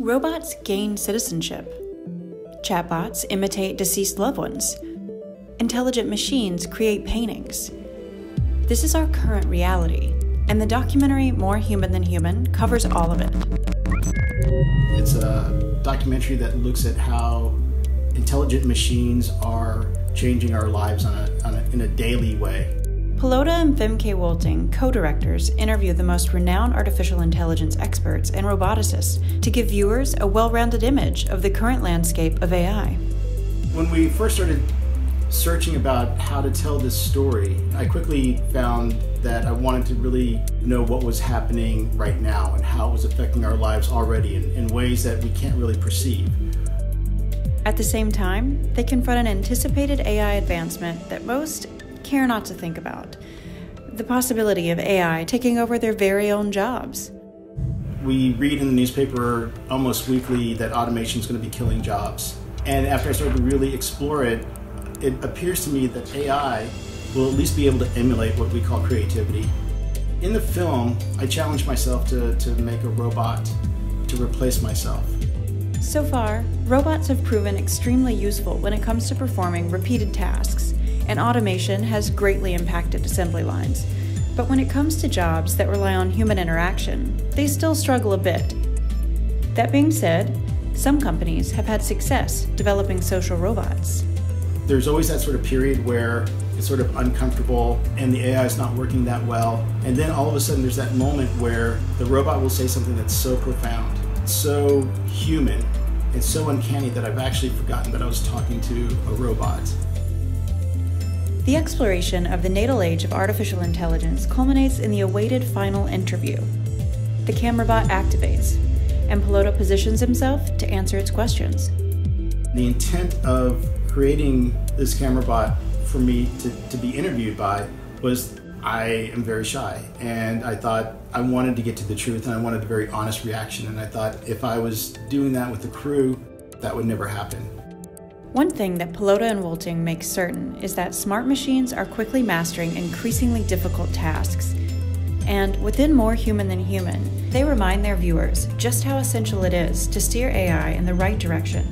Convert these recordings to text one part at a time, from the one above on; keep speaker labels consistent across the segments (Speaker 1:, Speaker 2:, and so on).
Speaker 1: Robots gain citizenship. Chatbots imitate deceased loved ones. Intelligent machines create paintings. This is our current reality, and the documentary More Human Than Human covers all of it.
Speaker 2: It's a documentary that looks at how intelligent machines are changing our lives on a, on a, in a daily way.
Speaker 1: Pallotta and Femke Wolting, co directors, interview the most renowned artificial intelligence experts and roboticists to give viewers a well rounded image of the current landscape of AI.
Speaker 2: When we first started searching about how to tell this story, I quickly found that I wanted to really know what was happening right now and how it was affecting our lives already in, in ways that we can't really perceive.
Speaker 1: At the same time, they confront an anticipated AI advancement that most care not to think about the possibility of AI taking over their very own jobs.
Speaker 2: We read in the newspaper almost weekly that automation is going to be killing jobs. And after I started to really explore it, it appears to me that AI will at least be able to emulate what we call creativity. In the film, I challenged myself to, to make a robot to replace myself.
Speaker 1: So far, robots have proven extremely useful when it comes to performing repeated tasks and automation has greatly impacted assembly lines. But when it comes to jobs that rely on human interaction, they still struggle a bit. That being said, some companies have had success developing social robots.
Speaker 2: There's always that sort of period where it's sort of uncomfortable and the AI is not working that well. And then all of a sudden, there's that moment where the robot will say something that's so profound, so human, and so uncanny that I've actually forgotten that I was talking to a robot.
Speaker 1: The exploration of the natal age of artificial intelligence culminates in the awaited final interview. The camera bot activates, and Pallotta positions himself to answer its questions.
Speaker 2: The intent of creating this camera bot for me to, to be interviewed by was I am very shy, and I thought I wanted to get to the truth, and I wanted a very honest reaction. And I thought if I was doing that with the crew, that would never happen.
Speaker 1: One thing that Pallotta and Wolting make certain is that smart machines are quickly mastering increasingly difficult tasks. And within More Human Than Human, they remind their viewers just how essential it is to steer AI in the right direction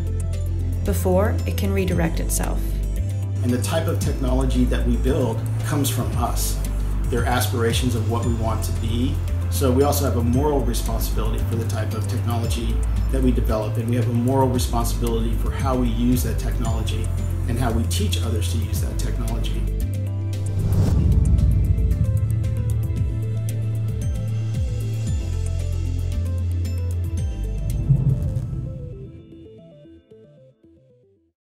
Speaker 1: before it can redirect itself.
Speaker 2: And the type of technology that we build comes from us. Their aspirations of what we want to be so we also have a moral responsibility for the type of technology that we develop, and we have a moral responsibility for how we use that technology and how we teach others to use that technology.